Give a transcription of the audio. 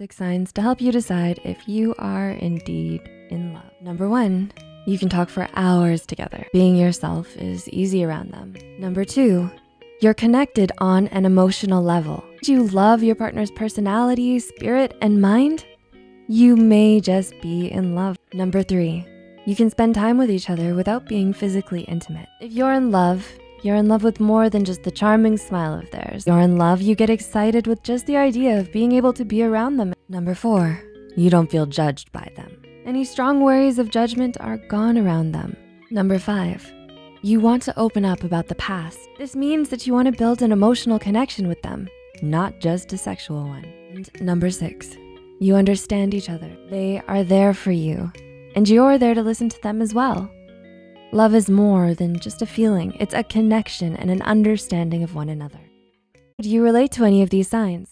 six signs to help you decide if you are indeed in love. Number one, you can talk for hours together. Being yourself is easy around them. Number two, you're connected on an emotional level. Do you love your partner's personality, spirit, and mind? You may just be in love. Number three, you can spend time with each other without being physically intimate. If you're in love, you're in love with more than just the charming smile of theirs. You're in love, you get excited with just the idea of being able to be around them. Number four, you don't feel judged by them. Any strong worries of judgment are gone around them. Number five, you want to open up about the past. This means that you wanna build an emotional connection with them, not just a sexual one. And number six, you understand each other. They are there for you, and you're there to listen to them as well. Love is more than just a feeling. It's a connection and an understanding of one another. Do you relate to any of these signs?